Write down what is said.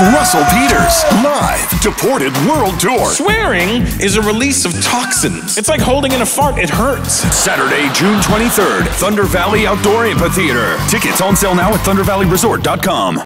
Russell Peters, live, Deported World Tour. Swearing is a release of toxins. It's like holding in a fart, it hurts. Saturday, June 23rd, Thunder Valley Outdoor Amphitheater. Tickets on sale now at ThunderValleyResort.com.